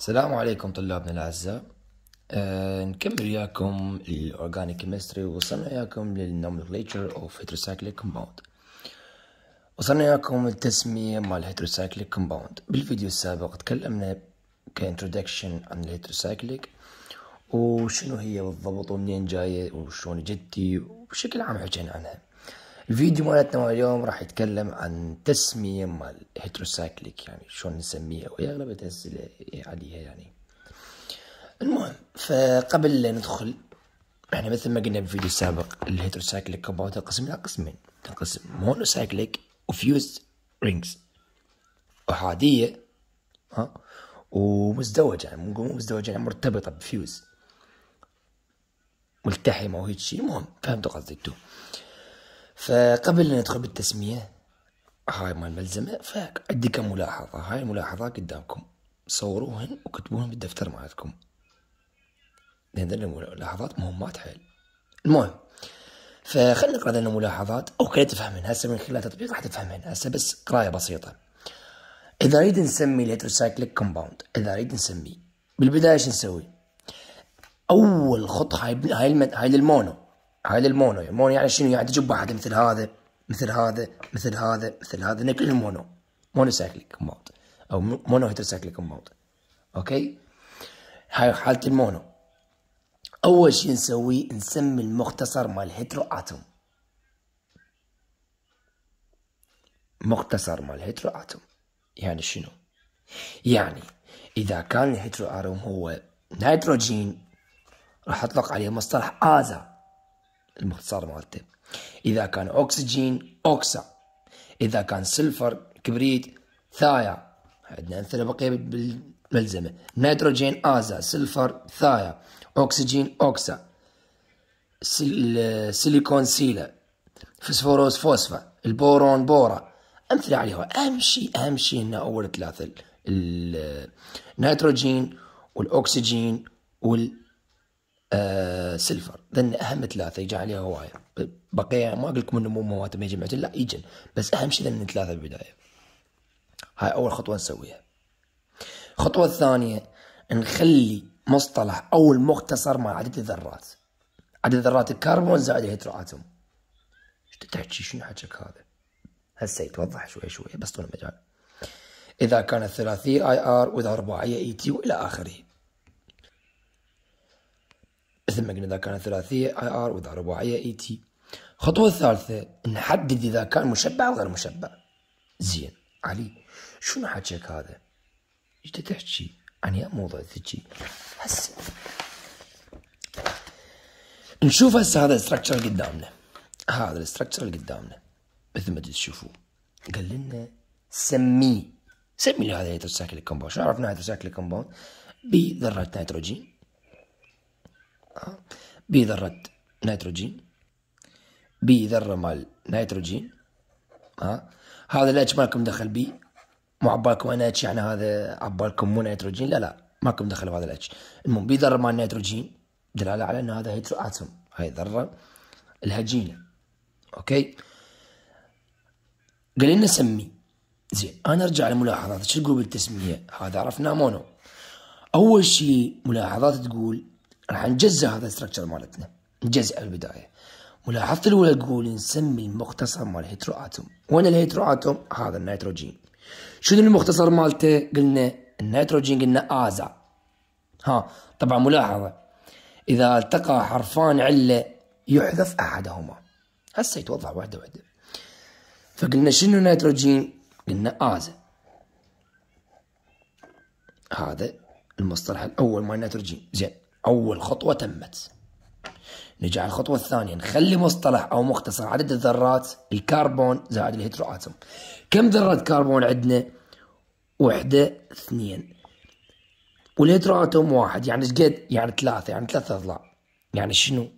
السلام عليكم طلابنا الأعزاء. أه نكمل وياكم ال organic chemistry ووصلنا وياكم لل nomenclature of heterocyclic compound. وصلنا وياكم التسمية مال ال heterocyclic compound. بالفيديو السابق تكلمنا ك introduction عن ال heterocyclic وشنو هي بالضبط ومنين جاية وشلون جدتي وبشكل عام حكينا عنها. الفيديو مالتنا مال اليوم راح يتكلم عن تسمية مال heterocyclic يعني شلون نسميها وهي أغلب الأسئلة عليها يعني. المهم فقبل لا ندخل إحنا مثل ما قلنا بالفيديو السابق ال heterocyclic compound تنقسم إلى قسمين. تنقسم monocyclic و fused rings أحادية ها ومزدوجة يعني مو مزدوجة يعني مرتبطة ب fused ملتحمة وهيك شيء المهم فهمتوا قصدي انتو. فقبل لا ندخل بالتسمية هاي مال الملزمة فعندي كم ملاحظة. هاي الملاحظات قدامكم. صوروهن وكتبوهن بالدفتر مالتكم. لأن الملاحظات مهمات حيل المهم فخلنا نقرأ لنا ملاحظات أوكي تفهمن هسه من خلال تطبيق راح تفهمن هسه بس قراية بسيطة. إذا نريد نسمي ال heterocyclic compound إذا نريد نسميه بالبداية شو نسوي؟ أول خطوه هاي هاي المن... هاي لل mono هاي لل mono ال mono يعني شنو؟ يعني تجيب واحدة مثل هذا مثل هذا مثل هذا مثل هذا نكل المونو mono. cyclic compound أو mono heterocyclic compound okay؟ هاي حالة ال mono. أول شيء نسويه نسمي المختصر مال hetero atom. مختصر مال hetero atom. يعني شنو؟ يعني إذا كان ال hetero atom هو نيتروجين راح أطلق عليه مصطلح aza. المختصر مالته. إذا كان أكسجين oxa. إذا كان sulfur كبريت thia. عندنا أمثلة بقية بالملزمة. نيتروجين aza. sulfur thia. أكسجين oxa. سيليكون sila فسفوروس phospha البورون bora. أمثلة عليها. أهم شيء أهم شيء إن أول ثلاثة النيتروجين والأكسجين وال sulfur ذن أهم ثلاثة يجي عليها هواية. بقية ما أقول لكم إنه مو مواد ما يجمعتين لا يجن بس أهم شيء ذن ثلاثة بالبداية. هاي أول خطوة نسويها. الخطوة الثانية نخلي مصطلح أو المختصر مع عدد الذرات. عدد ذرات الكربون زائد ال hetero atom إيش تحكي؟ شنو حكيك هذا؟ هسه يتوضح شوي شوي بس طول المجال. إذا كانت ثلاثية ir وإذا رباعية et وإلى آخره. مثل ما قلنا إذا كانت ثلاثية ir وإذا رباعية et. الخطوة الثالثة نحدد إذا كان مشبع أو غير مشبع. زين. علي شنو حكيك هذا؟ إيش تحكي؟ عن يا موضوع تجي. هسه. نشوف هسه هذا ال structure قدامنا. هذا ال structure اللي قدامنا. مثل ما تشوفوا قال لنا سميه سمي لي هذا heterocyclic compound. شو عرفنا heterocyclic compound؟ بذرة نيتروجين. بذرة نيتروجين. بذرة مال نيتروجين. ها؟ هذا ال H مالكم دخل بي. مو عبالكم أنا H يعني هذا عبالكم مو نيتروجين. لا لا ماكم دخل بهذا ال H المهم بذره مال نيتروجين. دلالة على ان هذا hetero atom. هاي ذرة الهجينة. okay؟ قال لنا سمي. زين أنا أرجع لملاحظات شو تقول بالتسمية؟ هذا عرفناه mono. أول شيء ملاحظات تقول راح نجزء هذا ال structure مالتنا. نجزء البداية. ملاحظة الأولى تقول نسمي المختصر مال ال hetero atom. وين ال hetero atom؟ هذا النيتروجين. شنو المختصر مالته؟ قلنا النيتروجين قلنا aza. ها طبعا ملاحظة. إذا التقى حرفان علة يحذف أحدهما. هسه يتوضح واحدة واحدة. فقلنا شنو نيتروجين؟ قلنا aza. هذا المصطلح الأول مال النيتروجين زين. أول خطوة تمت. نجي على الخطوة الثانية. نخلي مصطلح أو مختصر عدد الذرات الكربون زائد ال hetero atom كم ذرة كربون عندنا؟ وحدة اثنين. وال hetero atom واحد. يعني إيش قد؟ يعني ثلاثة. يعني ثلاثة أضلاع. يعني شنو؟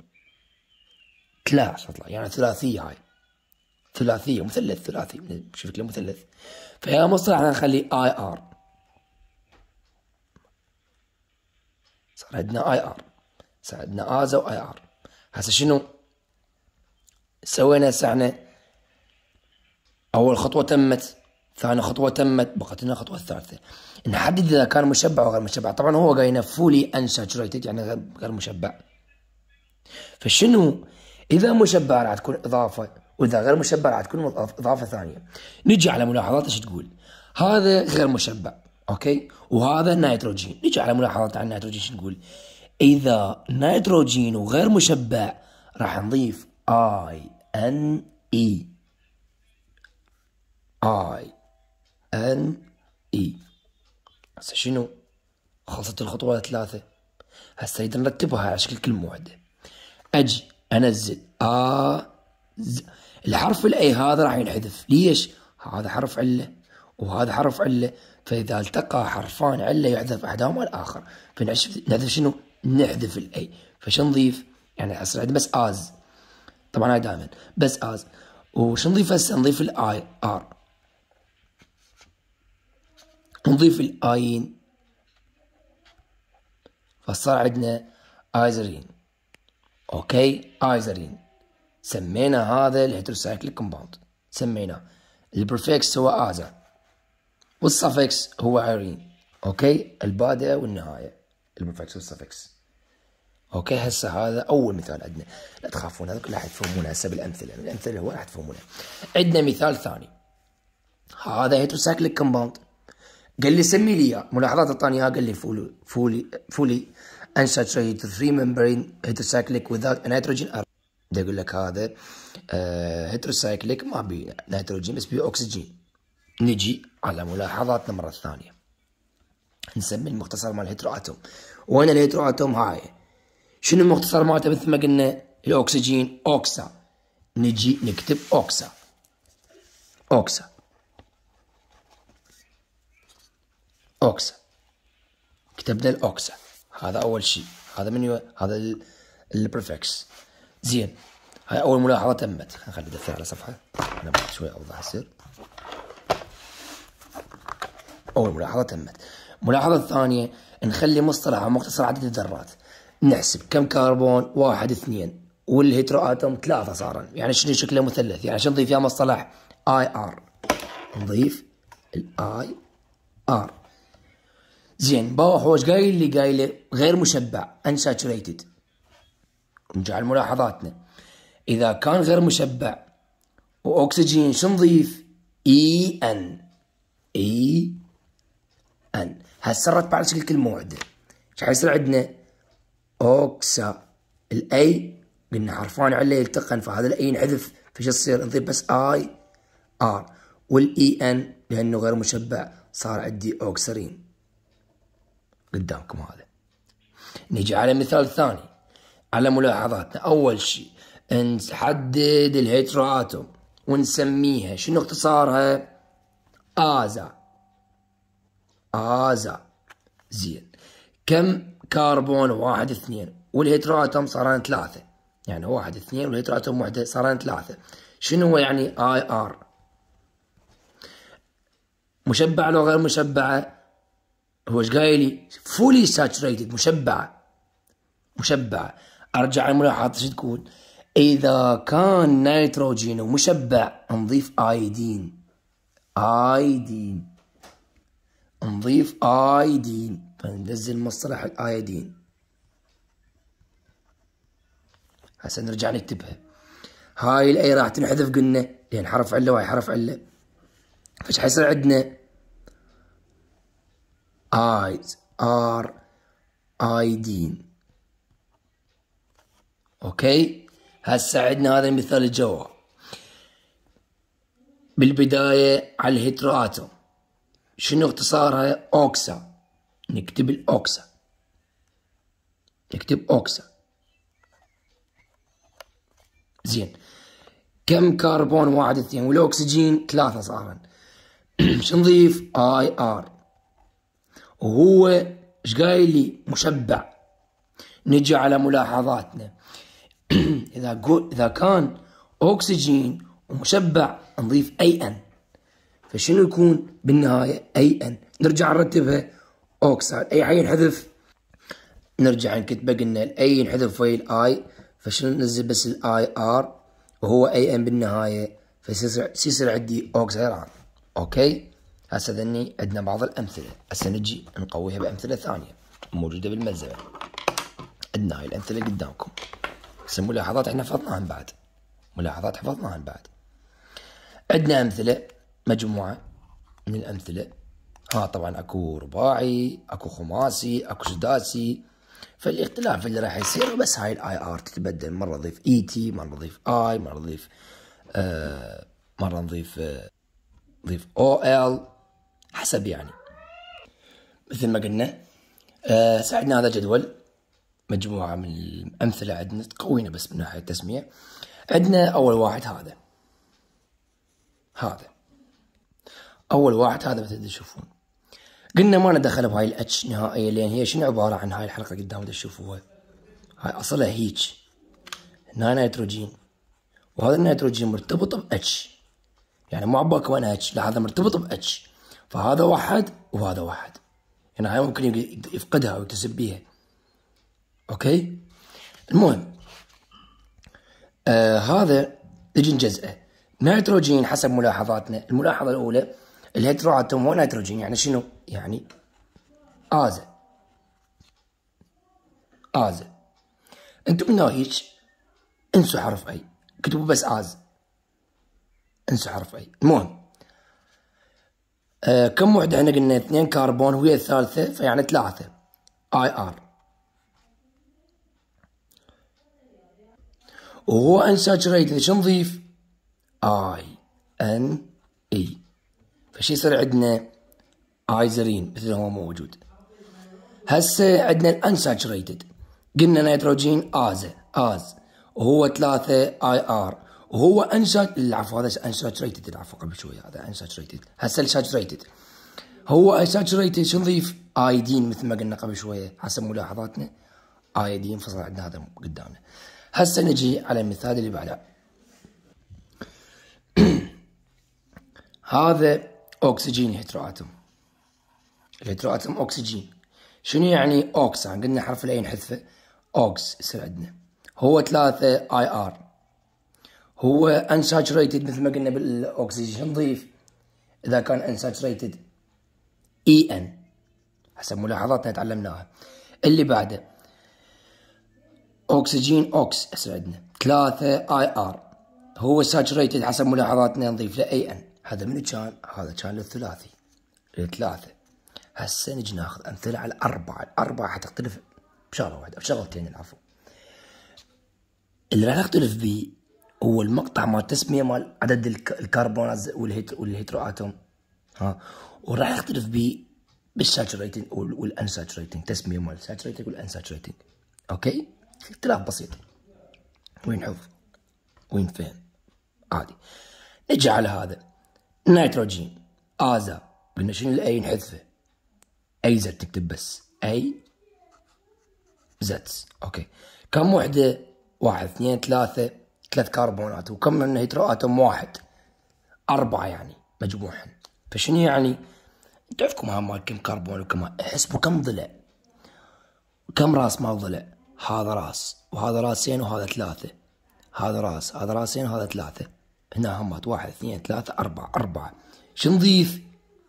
ثلاث أضلاع. يعني ثلاثية هاي. ثلاثية. مثلث ثلاثي. شوف له مثلث. فيا مصطلح نخلي I R صار عندنا I R. صار عندنا aza و I R. هسه شنو؟ سوينا هسه إحنا أول خطوة تمت ثاني خطوة تمت بقت لنا الخطوة الثالثة. نحدد إذا كان مشبع أو غير مشبع. طبعا هو قايلنا fully unsaturated يعني غير مشبع. فشنو؟ إذا مشبع راح تكون إضافة وإذا غير مشبع راح تكون إضافة ثانية. نجي على ملاحظات إيش تقول؟ هذا غير مشبع. أوكي؟ وهذا نيتروجين نجي على ملاحظات عن النيتروجين شو نقول؟ إذا نيتروجين وغير مشبع راح نضيف I N E I N E هسه شنو؟ خلصت الخطوة الثلاثة. هسه إذا نرتبها على شكل كلمة واحدة. أجي أنزل A Z. الحرف ال A هذا راح ينحذف. ليش؟ هذا حرف عله وهذا حرف عله فإذا التقى حرفان علة يحذف أحدهما الآخر. فنحذف شنو؟ نحذف ال A. فش نضيف؟ يعني يصير عندي بس az. طبعا هاي دائما. بس az. وش نضيف هسه؟ نضيف ال I R. نضيف ال ine فصار عندنا azirine. أوكي؟ azirine. سمينا هذا ال heterocyclic compound. سميناه ال prefix هو aza وال suffix هو irine أوكي؟ البادئة والنهاية. ال prefix وال suffix أوكي؟ هسه هذا أول مثال عندنا. لا تخافون هذا كله راح تفهمونه هسه بالأمثلة. الأمثلة هو راح تفهمونه. عندنا مثال ثاني. هذا heterocyclic compound قال لي سمي لي إياه. ملاحظات اعطاني اياه قال لي fully fully fully. Unsaturated three membered heterocyclic without nitrogen بدي أقول لك هذا heterocyclic ما بي نيتروجين بس بي اكسجين نجي على ملاحظاتنا مره ثانية. نسمي المختصر مال ال hetero atom. وين ال hetero atom؟ هاي. شنو المختصر مالته؟ مثل ما قلنا الأكسجين oxa. نجي نكتب أوكسا. أوكسا. أوكسا. كتبنا ال oxa. هذا أول شيء. هذا من هذا ال prefix زين. هاي أول ملاحظة تمت. خلينا ندفع على صفحة. أنا شوي أوضح يصير اول ملاحظة تمت. الملاحظه الثانية نخلي مصطلح مختصر عدد الذرات. نحسب كم كربون واحد اثنين. وال hetero atom ثلاثة صارن. يعني شنو شكله مثلث؟ يعني عشان نضيف يا مصطلح؟ I R. نضيف ال I R. زين بروح وش قايل لي قايل غير مشبع unsaturated. نجي على ملاحظاتنا إذا كان غير مشبع وأكسجين شو نضيف؟ E N E N. رتب على شكل كلمة واحدة. إيش حيصير عندنا؟ oxa. ال A قلنا حرفان عله يلتقن فهذا ال A ينحذف. فش يصير نضيف بس I R وال E N لأنه غير مشبع صار عندي oxirene. قدامكم هذا. نجي على مثال ثاني. على ملاحظاتنا. أول شيء نحدد ال hetero atom ونسميها. شنو اختصارها؟ aza. aza. زين. كم كربون واحد اثنين. وال hetero atom صاران ثلاثة. يعني واحد اثنين وال hetero atom واحدة صاران ثلاثة. شنو هو يعني I R؟ مشبع لو غير مشبعة؟ هو إيش قايل fully saturated مشبعة. مشبعة. أرجع الملاحظات إيش تقول؟ إذا كان نيتروجين ومشبع نضيف idine. idine. نضيف idine. فننزل مصطلح ال idine. هسه نرجع نكتبها هاي ال A راح تنحذف قلنا لأن حرف علة وهي حرف علة. فايش حيصير عندنا؟ az ir idine. أوكي؟ هسه عندنا هذا المثال الجواب. بالبداية على ال hetero atom. شنو اختصارها؟ oxa. نكتب ال oxa. نكتب oxa. زين. كم كربون واحد اثنين؟ والاكسجين ثلاثة صارن نضيف؟ I R. وهو إيش قايل لي؟ مشبع. نجي على ملاحظاتنا. إذا قول إذا كان أكسجين ومشبع نضيف A N. فشنو يكون بالنهاية؟ A N. نرجع نرتبها أوكسايد. أي حي ينحذف؟ نرجع نكتبه. قلنا ال A ينحذف ويا ال I فشنو ننزل بس ال I R؟ وهو A N بالنهاية. فيصير يصير عندي oxirane okay؟ هسه ذني عندنا بعض الأمثلة. هسه نجي نقويها بأمثلة ثانية. موجودة بالملزمة. عندنا هاي الأمثلة قدامكم. هسه ملاحظات إحنا حفظناها بعد. ملاحظات حفظناها بعد. عندنا أمثلة. مجموعة من الأمثلة. ها طبعا أكو رباعي أكو خماسي أكو سداسي. فالاختلاف اللي راح يصير بس هاي ال I R تتبدل. مرة نضيف E T مرة نضيف E مرة نضيف آه مرة نضيف آه نضيف O L حسب يعني. مثل ما قلنا آه ساعدنا هذا جدول. مجموعة من الأمثلة عندنا تقوينا بس من ناحية التسمية. عندنا أول واحد هذا. هذا. أول واحد هذا مثل تشوفون. قلنا ما ندخل بهاي ال H نهائيا لأن هي شنو عبارة عن هاي الحلقة قدام تشوفوها؟ هاي أصلها هيج. هنا نيتروجين. وهذا النيتروجين مرتبط ب H يعني مو عباك وين H لا هذا مرتبط ب H فهذا واحد وهذا واحد. يعني هاي ممكن يفقدها أو يكتسبها okay؟ المهم آه هذا نجي نجزئه نيتروجين حسب ملاحظاتنا. الملاحظة الأولى ال heteroatom هو نيتروجين يعني شنو؟ يعني aza aza أنتم هيك انسوا حرف A. كتبوا بس az. انسوا حرف A. المهم آه كم وحدة إحنا قلنا؟ اثنين كربون وهي الثالثة فيعني ثلاثة. I R. وهو unsaturated شو نضيف؟ I N E. فش يصير عندنا azirine مثل هو موجود. هسه عندنا ال unsaturated. قلنا نيتروجين aza az. وهو ثلاثة I R. وهو unsat العفو هذا unsaturated العفو قبل شوي هذا unsaturated. هسه ال saturated. هو unsaturated شو نضيف idine مثل ما قلنا قبل شوية حسب ملاحظاتنا. idine فيصير عندنا هذا قدامنا. هسه نجي على المثال اللي بعده. هذا أكسجين heteroatom ال heteroatom أكسجين. شنو يعني ox قلنا حرف ال A نحذفه ox يصير عندنا. هو ثلاثة I R. هو unsaturated مثل ما قلنا بالأكسجين. نضيف؟ إذا كان unsaturated E N حسب ملاحظاتنا تعلمناها. اللي بعده أكسجين ox يصير عندنا. ثلاثة I R. هو saturated حسب ملاحظاتنا نضيف له A N هذا من كان؟ هذا كان للثلاثي. الثلاثة هسه نجي ناخذ أمثلة على الأربعة. الأربعة حتختلف بشغلة واحدة بشغلتين العفو. اللي راح نختلف به هو المقطع مال التسمية مال عدد الكربونات وال heteroatom ها؟ وراح يختلف به بال saturating وال unsaturating تسمية مال ال saturating وال unsaturating okay؟ اختلاف بسيط. وين حفظ؟ وين فهم؟ عادي. نجي على هذا. نيتروجين aza قلنا شنو ال A نحذفه A Z تكتب بس A Z okay كم وحدة واحد اثنين ثلاثة ثلاث كربونات وكم من heteroatom واحد أربعة يعني مجموعهم فشنو يعني تعرفكم هم كم كربون وكم احسبوا كم ضلع كم راس مال ضلع هذا راس وهذا راسين وهذا ثلاثة هذا راس هذا راسين وهذا ثلاثة هنا همات واحد اثنين ثلاثة أربعة أربعة. شو نضيف؟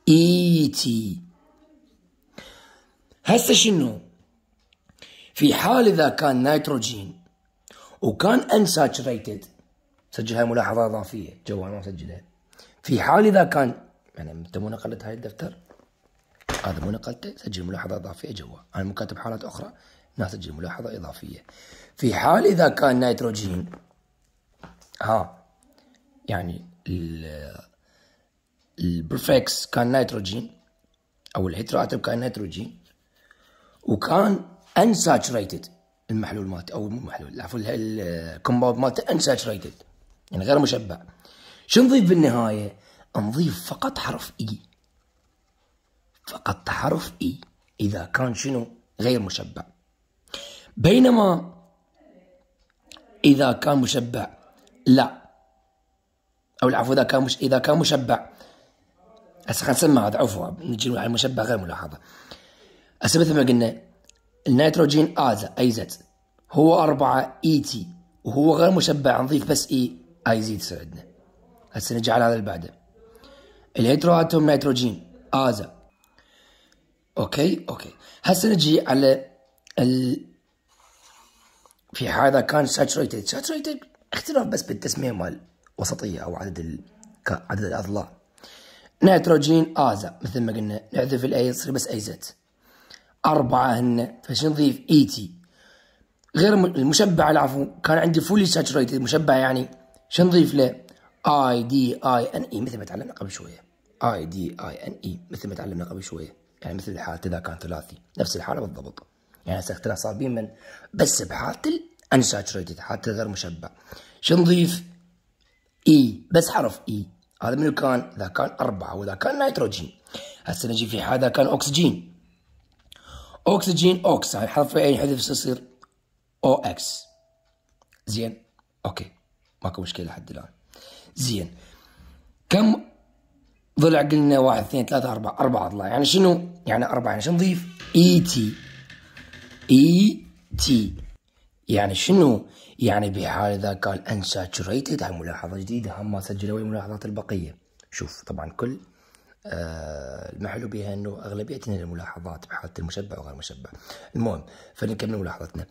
E T هسه شنو؟ في حال إذا كان نيتروجين وكان unsaturated سجل هاي ملاحظة إضافية. جوا ما مسجلها في حال إذا كان يعني أنت مو نقلت هاي الدفتر؟ هذا مو نقلته سجل ملاحظة إضافية جوا أنا مو كاتب حالات أخرى نسجل ملاحظة إضافية. في حال إذا كان نيتروجين ها يعني ال prefix كان نيتروجين أو ال heteroatom كان نيتروجين وكان unsaturated المحلول مالته أو مو محلول عفوا ال compound مالته unsaturated يعني غير مشبع شو نضيف بالنهاية؟ نضيف فقط حرف E فقط حرف E إذا كان شنو؟ غير مشبع بينما إذا كان مشبع لا أو العفو إذا كان مش إذا كان مشبع. هسه نسمى هذا. عفوا نجي على المشبع غير ملاحظة. هسه مثل ما قلنا النيتروجين aza A Z. هو أربعة E T وهو غير مشبع نضيف بس E A Z تصير عندنا. هسه نجي على هذا اللي بعده. ال heteroatom نيتروجين aza okay okay. هسه نجي على ال في هذا كان saturated saturated اختلاف بس بالتسمية مال وسطية أو عدد. عدد الأضلاع. نيتروجين aza مثل ما قلنا نحذف ال A يصير بس A Z أربعة هن فش نضيف E T غير المشبع العفو كان عندي fully saturated مشبع يعني شو نضيف له؟ I D I N E مثل ما تعلمنا قبل شوية. I D I N E مثل ما تعلمنا قبل شوية. يعني مثل الحالة إذا كان ثلاثي. نفس الحالة بالضبط. يعني هسه اختلاف صار من بس بحالة ال unsaturated حاله غير مشبع. شو نضيف؟ E بس حرف E هذا منو كان؟ إذا كان أربعة وإذا كان نيتروجين. هسه نجي في هذا كان أكسجين. أكسجين اوكس هاي حرف اي ينحذف يصير؟ أو إكس. زين. okay. ماكو مشكلة لحد الآن. زين. كم ضلع قلنا؟ واحد اثنين ثلاثة أربعة. أربعة أضلاع يعني شنو؟ يعني أربعة. يعني شنو نضيف؟ E T E T يعني شنو؟ يعني بحال إذا قال unsaturated هاي ملاحظة جديدة هم ما سجلوا الملاحظات البقية. شوف طبعا كل آه المحلو بها إنه اغلبيتنا الملاحظات بحالة المشبع وغير المشبع. المهم فنكمل ملاحظتنا.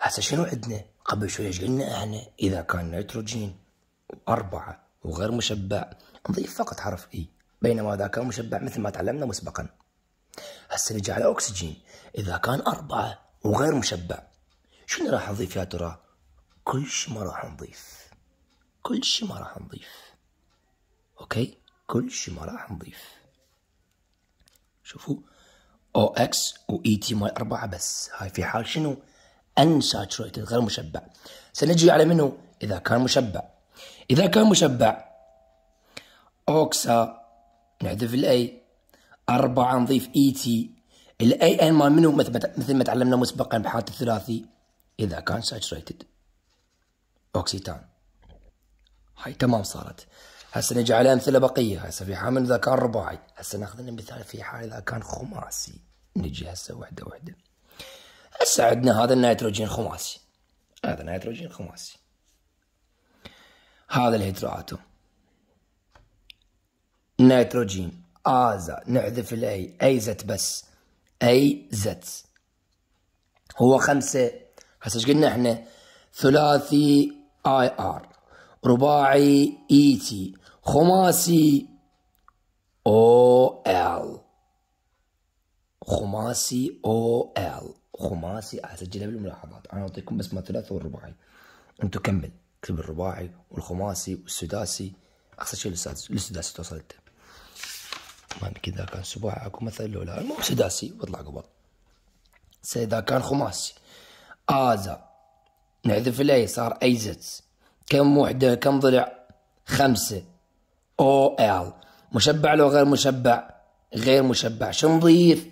هسه شنو عندنا؟ قبل شوي إيش قلنا؟ إحنا إذا كان نيتروجين أربعة وغير مشبع نضيف فقط حرف E بينما إذا كان مشبع مثل ما تعلمنا مسبقا. هسه نجي على أكسجين. إذا كان أربعة وغير مشبع شنو راح نضيف يا ترى؟ كل شيء ما راح نضيف. كل شيء ما راح نضيف. okay؟ كل شيء ما راح نضيف. شوفوا. O X و E T مال أربعة بس. هاي في حال شنو؟ unsaturated غير مشبع. سنجي على منه إذا كان مشبع. إذا كان مشبع oxa. نحذف ال A أربعة نضيف E T ال A N مال منه مثل ما تعلمنا مسبقا بحالة الثلاثي. إذا كان saturated. oxetane. هاي تمام صارت. هسه نجي على أمثلة بقية. هسه في حال إذا كان رباعي. هسه ناخذ لنا مثال في حال إذا كان خماسي. نجي هسه وحدة وحدة. هسه عندنا هذا النيتروجين خماسي. هذا نيتروجين خماسي. هذا ال hetero atom. نيتروجين. aza نحذف الاي اي زت بس. اي زت هو خمسة هسه إيش قلنا إحنا؟ ثلاثي I R. رباعي E T. خماسي O L. خماسي O L. خماسي اسجلها بالملاحظات. أنا أعطيكم بس ما ثلاثة والرباعي. انتو كمل. اكتب الرباعي والخماسي والسداسي. أقصى شيء السداسي توصلت ما كذا كان سباعي أكو مثل لو لا المهم سداسي بطلع قبل. إذا كان خماسي. aza. نحذف ال A صار A Z كم وحدة كم ضلع؟ خمسة. O L. مشبع لو غير مشبع؟ غير مشبع. شو نضيف؟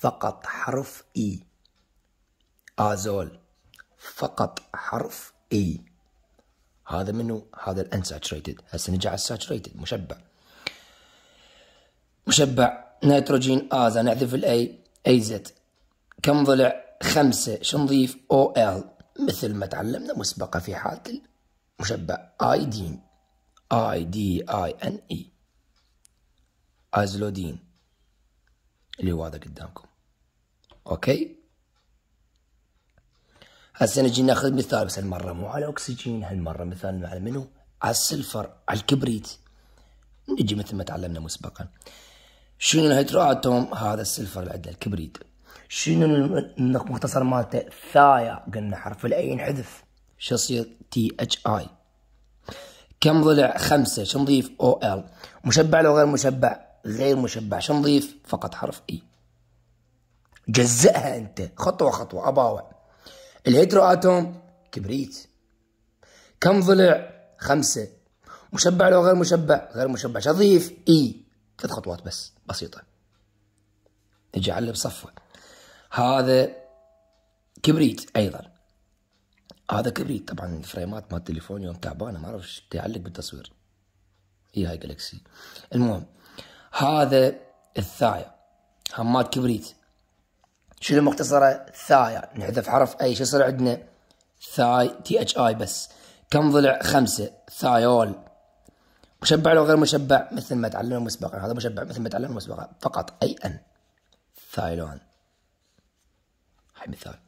فقط حرف E azole. فقط حرف E هذا منو؟ هذا ال unsaturated هسه نجي على ال saturated مشبع. مشبع. نيتروجين aza. نحذف ال A A Z كم ضلع؟ خمسة شو نضيف O L مثل ما تعلمنا مسبقة في حالة المشبع idine. I D I N E. azolidine اللي هو هذا قدامكم. okay؟ هسه نجي ناخذ مثال بس هالمرة مو على أكسجين هالمرة مثال على منو؟ على ال sulfur على الكبريت. نجي مثل ما تعلمنا مسبقا. شنو ال hetero atom هذا ال sulfur اللي عندنا الكبريت. شنو المختصر مالته؟ thia قلنا حرف ال A ينحذف شو يصير؟ T H I كم ضلع؟ خمسة. شو نضيف؟ O L مشبع لو غير مشبع؟ غير مشبع. شو نضيف؟ فقط حرف E جزئها أنت. خطوة خطوة. أباوع. ال hetero atom كبريت. كم ضلع؟ خمسة. مشبع لو غير مشبع؟ غير مشبع. اضيف E ثلاث خطوات بس. بسيطة. نجي على بصفة هذا كبريت أيضا. هذا كبريت. طبعا الفريمات مال التليفون يوم تعبانة ما أعرف إيش تعلق بالتصوير. هي هاي Galaxy المهم هذا ال thia همات كبريت. شنو مختصرة thia نحذف حرف A شو يصير عندنا؟ thi T H I بس. كم ضلع؟ خمسة. thiole. مشبع لو غير مشبع مثل ما تعلمنا مسبقا. هذا مشبع مثل ما تعلمنا مسبقا. فقط A N thiolane. هاي مثال.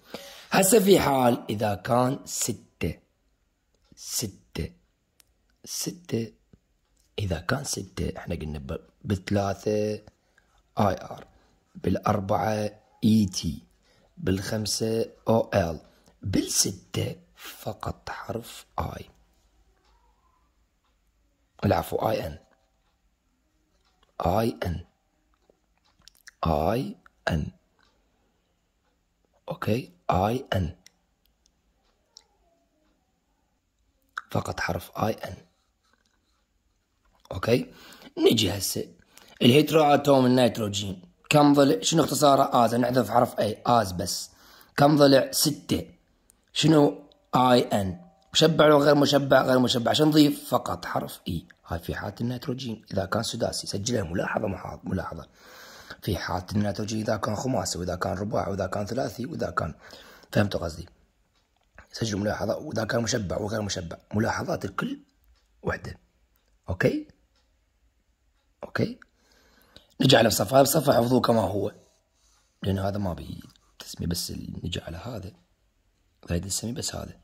هسه في حال إذا كان ستة ستة ستة. إذا كان ستة إحنا قلنا بالثلاثة I R بالأربعة E T بالخمسة O L بالستة فقط حرف I. العفو I N. ine. ine. أوكي. ine فقط حرف ine أوكي. نجي هسه. ال hetero atom النيتروجين. كم ضلع؟ شنو اختصاره؟ aza نحذف حرف a az بس. كم ضلع؟ ستة. شنو؟ ine مشبع ولا غير مشبع؟ غير مشبع. عشان نضيف فقط حرف اي هاي في حالة النيتروجين. إذا كان سداسي سجلها ملاحظة ملاحظة. في حالة النيتروجين إذا كان خماسي وإذا كان رباعي وإذا كان ثلاثي وإذا كان فهمتوا قصدي؟ سجل ملاحظة وإذا كان مشبع وغير مشبع. ملاحظات الكل وحدة. نجي على الصفحة هاي الصفحة حفظوه كما هو. لأن هذا ما بي تسمية بس نجي على هذا. غير نسمي بس هذا.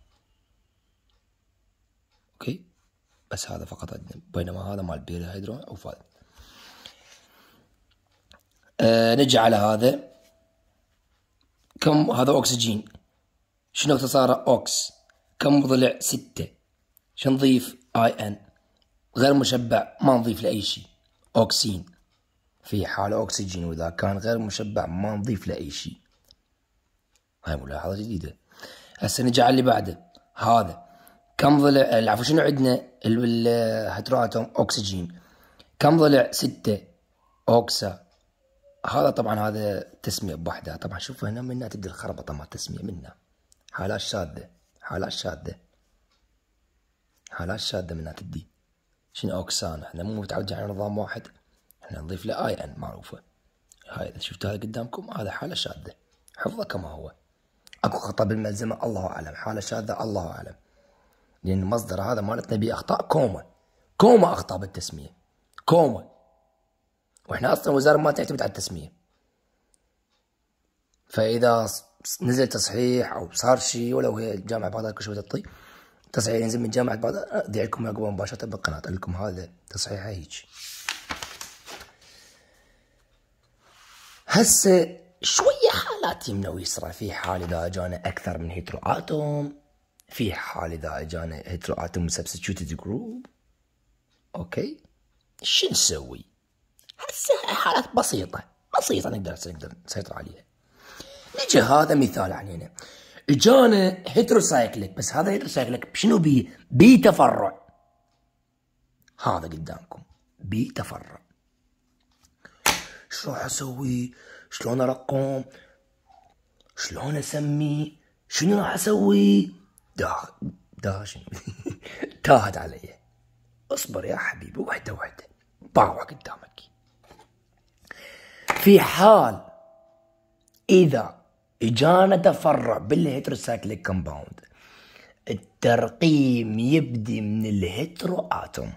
أوكي؟ بس هذا فقط بينما هذا مال perhydro أو فاضي آه نجي على هذا. كم هذا أكسجين؟ شنو اختصاره؟ ox كم ضلع؟ ستة. شو نضيف ine. غير مشبع ما نضيف لأي شيء. oxine في حالة أكسجين وإذا كان غير مشبع ما نضيف له أي شيء. هاي ملاحظة جديدة. هسه نجي على اللي بعده. هذا. كم ضلع؟ العفو شنو عندنا؟ الهيدرواتوم أكسجين. كم ضلع؟ ستة. أوكسا. هذا طبعا هذا تسمية بوحدها. طبعا شوفوا هنا منا تبدأ الخربطة مع التسمية منا حالات شاذة حالات شاذة حالات شاذة منها تدي شنو أوكسان؟ إحنا مو متعودين على نظام واحد. إحنا نضيف له آي إن معروفة. هاي إذا شفتوا هذا قدامكم هذا حالة شاذة حفظه كما هو. أكو خطأ بالملزمة الله أعلم. حالة شاذة الله أعلم. لأن المصدر هذا مالتنا به اخطاء كومة كومة أخطاء بالتسمية. كومة وإحنا أصلا وزارة ما تعتمد على التسمية. فإذا نزل تصحيح أو صار شيء ولو هي الجامعة بغداد كل شوي تعطي تصحيح ينزل من جامعة بغداد ادعي لكم مباشرة بالقناة أقول لكم هذا تصحيح هيك. هسه شوية حالات يمنوا يسرى في حال إذا اجانا أكثر من hetero atom في حال إذا اجانا hetero atom substituted group أوكي؟ شو نسوي؟ حالات بسيطة بسيطة نقدر نقدر نسيطر عليها. نجي هذا مثال علينا. اجانا heterocyclic بس هذا heterocyclic شنو بي؟ بي تفرع. هذا قدامكم. بي تفرع. شو راح أسوي؟ شلون أرقم؟ شلون أسمي؟ شنو راح أسوي؟ دا داشن تاهت علي. اصبر يا حبيبي وحدة وحدة. باوع قدامك. في حال إذا اجانا تفرع بال heterocyclic compound الترقيم يبدي من ال hetero atom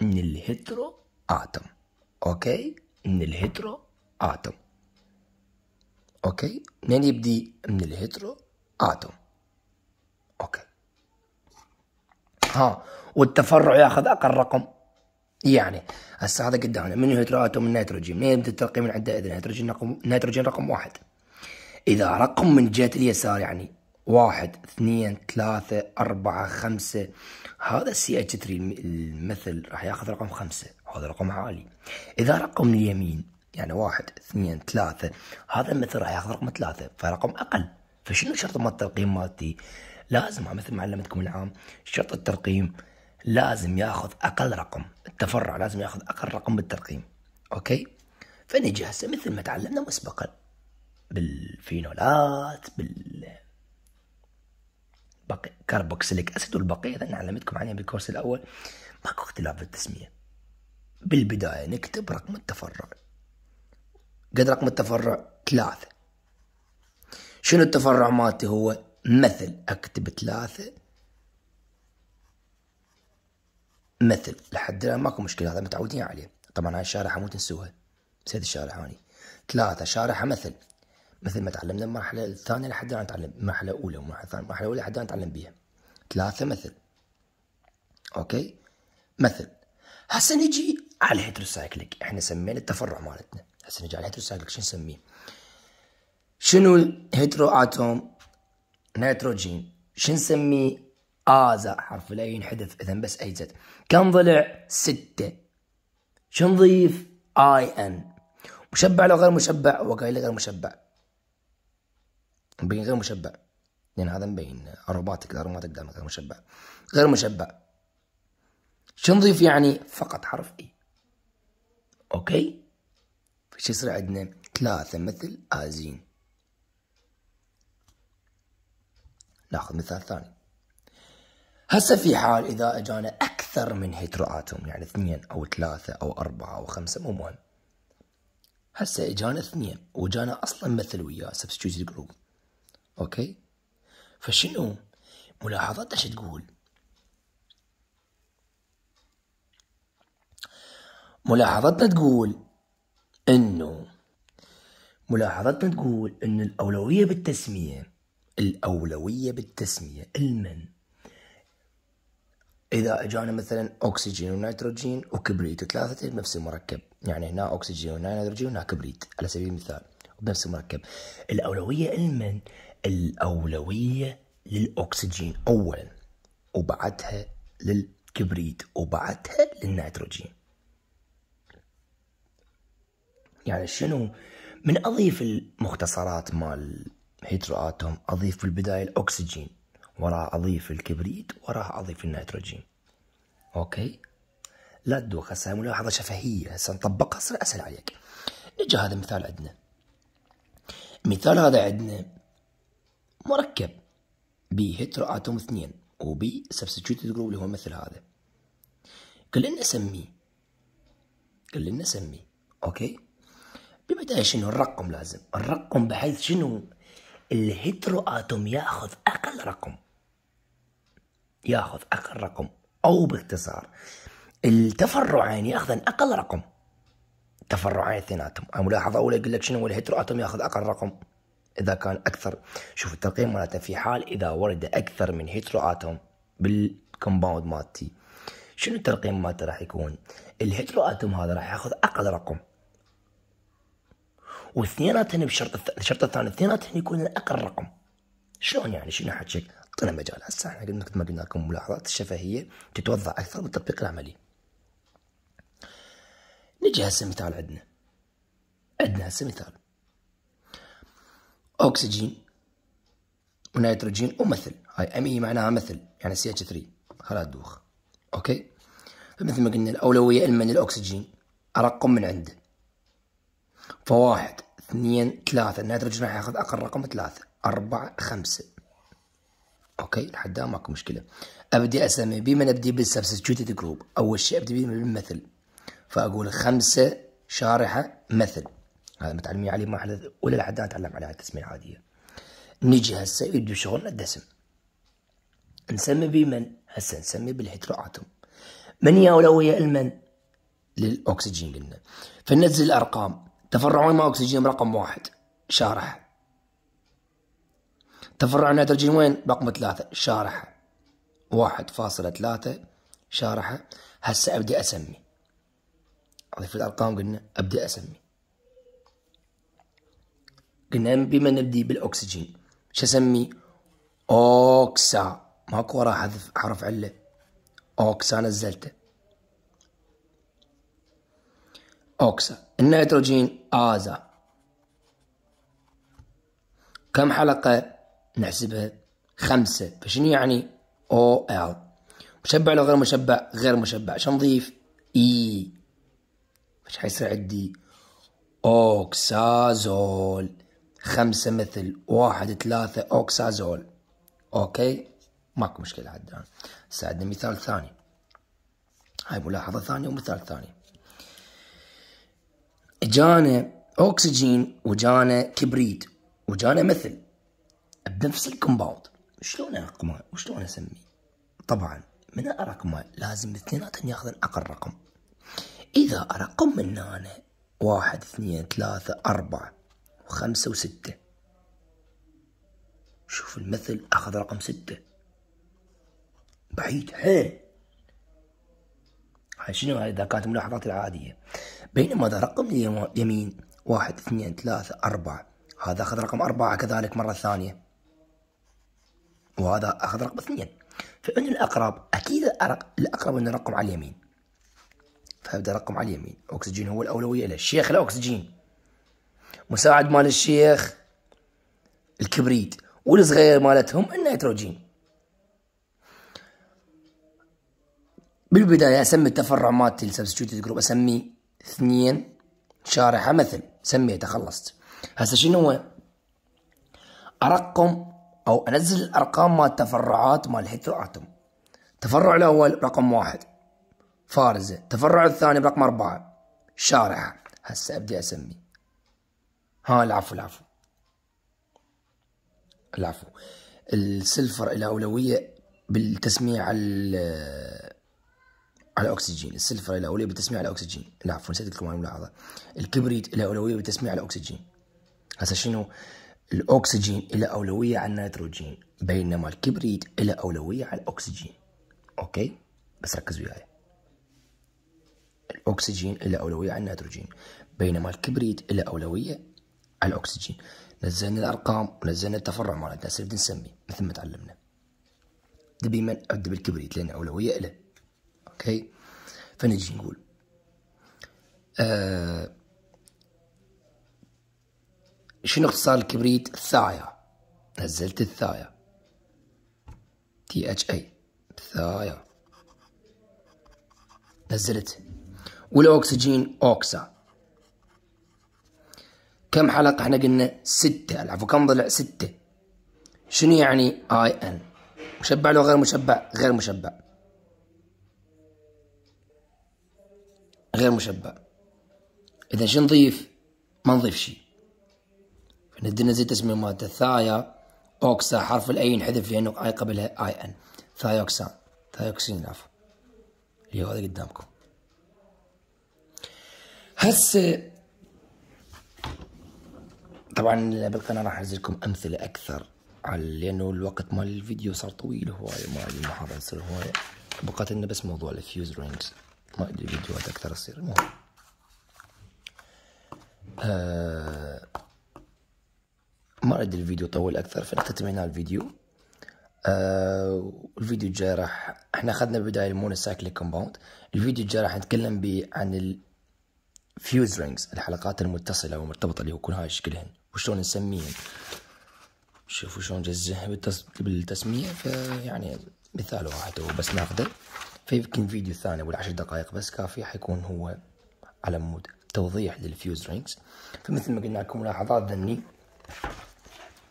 من ال hetero atom أوكي؟ من ال hetero atom أوكي؟ منين يبدي؟ من ال hetero atom أوكي. ها والتفرع ياخذ أقل رقم. يعني هسه هذا قدامنا من ال hetero atom النيتروجين. منين الترقيم من عنده اذا النيتروجين رقم نيتروجين رقم واحد. إذا رقم من جهة اليسار يعني واحد اثنين ثلاثة أربعة خمسة هذا ال CH 3 ال methyl راح ياخذ رقم خمسة. هذا رقم عالي. إذا رقم اليمين يعني واحد اثنين ثلاثة هذا ال methyl راح ياخذ رقم ثلاثة فرقم أقل. فشنو شرط ما الترقيم مالتي؟ لازم مثل ما علمتكم العام شرط الترقيم لازم ياخذ أقل رقم. التفرع لازم ياخذ أقل رقم بالترقيم. أوكي؟ فنجي هسه مثل ما تعلمنا مسبقا. بالفينولات بال بقي carboxylic acid والبقية. أنا علمتكم عليها بالكورس الأول. ماكو اختلاف بالتسمية. بالبداية نكتب رقم التفرع. قد رقم التفرع؟ ثلاثة. شنو التفرع مالتي؟ هو methyl. أكتب ثلاثة. methyl لحد الآن ماكو مشكلة هذا متعودين عليه. طبعا هاي الشارحة مو تنسوها. نسيت الشارحة هاني. ثلاثة شارحة methyl. مثل ما تعلمنا المرحلة الثانية لحد الآن نتعلم المرحلة الأولى والمرحله الثانية المرحلة الأولى لحد الآن نتعلم بيها. ثلاثة methyl. أوكي؟ methyl. هسه نجي على ال heterocyclic. إحنا سمينا التفرع مالتنا. هسه نجي على ال heterocyclic. شو نسميه؟ شنو ال hetero atom؟ نيتروجين. شو نسميه؟ aza حرف ال a ينحذف إذا بس az. كم ضلع؟ ستة. شو نضيف ine. مشبع لو غير مشبع وقايل غير مشبع. مبين غير مشبع. لأن هذا مبين. aromatic aromatic دائما غير مشبع. غير مشبع. شو نضيف يعني؟ فقط حرف إي. أوكي؟ فش يصير عندنا؟ ثلاثة methyl azine. ناخذ مثال ثاني. هسه في حال إذا أجانا أكثر من hetero atom يعني اثنين أو ثلاثة أو أربعة أو خمسة مو مهم. هسه إجانا اثنين وجانا أصلا methyl وياه substituted group أوكي؟ فشنو؟ ملاحظات إيش تقول؟ ملاحظتنا تقول إنه ملاحظتنا تقول إن الأولوية بالتسمية الأولوية بالتسمية المن. إذا أجانا مثلا أكسجين ونيتروجين وكبريت وثلاثه بنفس المركب. يعني هنا أكسجين وهنا نيتروجين وهنا كبريت. على سبيل المثال بنفس المركب. الأولوية لمن الأولوية للأكسجين اولا وبعدها للكبريت وبعدها للنيتروجين. يعني شنو؟ من أضيف المختصرات مال hetero atom أضيف في البدايه الأكسجين. وراها اضيف الكبريت وراها اضيف النيتروجين. okay؟ لا تدوخ هسه ملاحظة شفهية. هسه نطبقها تصير اسهل عليك. نجي هذا مثال عندنا. مثال هذا عندنا مركب. بي hetero atom اثنين وبي substituted group اللي هو مثل هذا. كلنا نسميه كلنا نسميه okay؟ ببداية شنو الرقم لازم؟ الرقم بحيث شنو؟ ال hetero atom ياخذ أقل رقم. ياخذ أقل رقم أو باختصار. التفرعين ياخذن أقل رقم. تفرعين اثنيناتهم. ملاحظة أولى يقول لك شنو ال hetero atom ياخذ أقل رقم؟ إذا كان أكثر شوف الترقيم مالته في حال إذا ورد أكثر من hetero atom بال compound مالتي. شنو الترقيم مالته راح يكون؟ ال hetero atom هذا راح ياخذ أقل رقم. واثنيناتهن بشرط الشرط الثاني اثنيناتهن يكون أقل رقم. شلون يعني؟ شنو حكيك اعطينا مجال هسه إحنا قلنا لكم ملاحظات الشفهية تتوضع أكثر بالتطبيق العملي. نجي هسه مثال عندنا. عندنا هسه مثال. أكسجين ونيتروجين و methyl. هاي Me معناها methyl يعني CH3 فلا تدوخ okay؟ فمثل ما قلنا الأولوية لمن الأكسجين ارقم من عنده. فواحد اثنين ثلاثة. النيتروجين راح ياخذ أقل رقم ثلاثة. أربعة خمسة. okay؟ لحد ماكو مشكلة. أبدي أسمي بمن أبدي بال substituted group أول شيء أبدي بال methyl فأقول خمسة شارحة مثل. هذا متعلمين عليه ما ولا لحد أتعلم عليها التسمية العادية. نجي هسه يبدو شغلنا الدسم. نسمي بمن؟ هسه نسمي بالهيدرواتوم. من هي أولوية المن؟ للأكسجين قلنا. فننزل الأرقام. تفرعون مع أكسجين رقم واحد. شارح تفرع النيتروجين وين؟ رقم ثلاثة. شارحة. واحد فاصلة ثلاثة. شارحة. هسه أبدي أسمي. أضيف الأرقام قلنا أبدي أسمي. قلنا بما نبدي بالأكسجين. شو أسمي؟ أوكسا. ماكو وراه حذف حرف علة. أوكسا نزلته. أوكسا. النيتروجين آزا. كم حلقة؟ نحسبها خمسة. فشنو يعني ole؟ مشبع لو غير مشبع؟ غير مشبع. شو نضيف؟ إي. إيش حيصير عندي؟ oxazole. خمسة methyl واحد ثلاثة oxazole. okay؟ ماكو مشكلة هسه عندنا مثال ثاني. هاي ملاحظة ثانية ومثال ثاني. جانا اكسجين وجانا كبريت وجانا مثل. بنفس الكومباوند. شلون ارقمه وشلون أسميه؟ طبعا من رقمه لازم اثنيناتهم ياخذن أقل رقم. إذا أرقم من هنا واحد اثنين ثلاثة أربعة وخمسة وستة. شوف المثل أخذ رقم ستة. بعيد حيل. هاي شنو هاي؟ إذا كانت ملاحظات العادية. بينما إذا رقم اليمين واحد اثنين ثلاثة أربعة هذا أخذ رقم أربعة كذلك مرة ثانية. وهذا أخذ رقم اثنين. فإن الأقرب أكيد الأقرب أن الرقم على اليمين. فأبدأ رقم على اليمين. أكسجين هو الأولوية له. الشيخ الأكسجين مساعد مال الشيخ الكبريت. والصغير مالتهم النيتروجين. بالبداية أسمي التفرع مالتي ال substituted group. أسميه اثنين شارحة methyl. سميته خلصت. هسه شنو هو؟ أرقم أو أنزل الأرقام مال التفرعات مال atom التفرع الأول رقم واحد فارزة. التفرع الثاني برقم أربعة شارحة هسه أبدي أسمي. ها العفو العفو. العفو. ال sulfur له أولوية بالتسمية على على الاكسجين ال sulfur له أولوية بالتسمية على الاكسجين لا عفوا نسيت لكم الملاحظه الكبريت له أولوية بالتسمية على الاكسجين هسه شنو؟ الأكسجين له أولوية على النيتروجين بينما الكبريت له أولوية على الأكسجين. okay؟ بس ركز وياي. الأكسجين له أولوية على النيتروجين بينما الكبريت له أولوية على الأكسجين. نزلنا الأرقام ونزلنا التفرع مالتنا هسه نسمي مثل ما تعلمنا. أبدي بمن ابدا بالكبريت لأن أولوية له okay؟ فنجي نقول آه شنو اختصار الكبريت؟ ال thia. نزلت الثايا. تي اتش اي ثايا نزلت. والأكسجين أوكسا. كم حلقة؟ إحنا قلنا ستة. العفو كم ضلع؟ ستة. شنو يعني اي ان مشبع لو غير مشبع؟ غير مشبع. غير مشبع. إذا شو نضيف؟ ما نضيف شيء. فندنا زي تسمية مالته ثايا أوكسا حرف الأي ينحذف لأنه اي قبلها اي ان thioxane thioxine العفو اللي هو هذا قدامكم. هسه طبعا بالقناة راح أنزل لكم أمثلة أكثر لأنه الوقت مال الفيديو صار طويل هواية مال المحاضرة تصير هواية بقيت لنا بس موضوع ال fused rings ما أدري فيديوهات أكثر تصير المهم. آه ما ادري الفيديو طول أكثر فنختتم هنا الفيديو. آه الفيديو الجاي راح إحنا أخذنا بداية ال monocyclic compound. الفيديو الجاي راح نتكلم بي عن ال fused rings الحلقات المتصلة والمرتبطة اللي يكون هاي شكلهن. وشلون نسميهن. شوفوا شلون جزه بالتسمية فيعني مثال واحد هو بس ناخذه. فيمكن فيديو ثاني والعشر دقائق بس كافي حيكون هو على مود توضيح لل fused rings فمثل ما قلنا لكم ملاحظات ذني.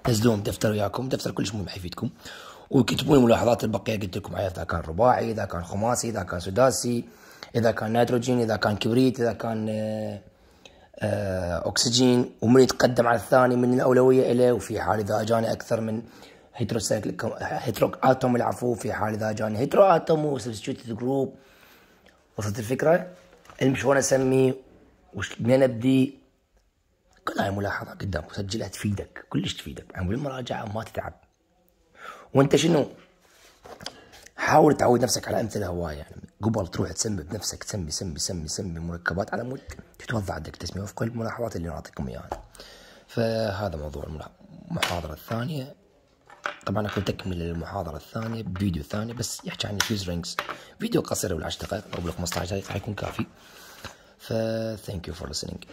نزلوهم دفتر وياكم دفتر كلش مهم حيفيدكم وكتبوا الملاحظات البقية قلت لكم عليها إذا كان رباعي إذا كان خماسي إذا كان سداسي إذا كان نيتروجين إذا كان كبريت إذا كان آآ آآ أكسجين. ومن يتقدم على الثاني من الأولوية له وفي حال إذا أجاني أكثر من heterocyclic hetero atom العفو في حال إذا جاني hetero atom و substituted group. وصلت الفكرة؟ علم شلون اسمي وش منين أبدي؟ كل هاي ملاحظة قدامك سجلها تفيدك كلش تفيدك. يعني بالمراجعة ما تتعب. وأنت شنو؟ حاول تعود نفسك على أمثلة هواية. يعني قبل تروح تسمي بنفسك تسمي سمي سمي سمي مركبات على مود تتوضع عندك تسميه وفق الملاحظات اللي نعطيكم إياها. فهذا موضوع المحاضرة الثانية. طبعا اكون تكمل للمحاضره الثانية بفيديو ثاني بس يحكي عن ال fused rings. فيديو قصير ولا 10 دقائق أو 15 دقيقه حيكون كافي. ف thank you for listening.